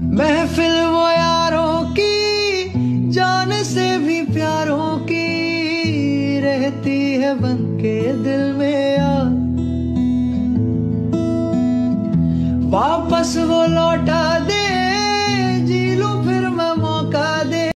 महफिल वो यारों की, जान से भी प्यारों की रहती है बन के दिल में यार वापस वो लौटा